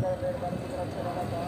ज़्यादा मेहरबानी की तरफ से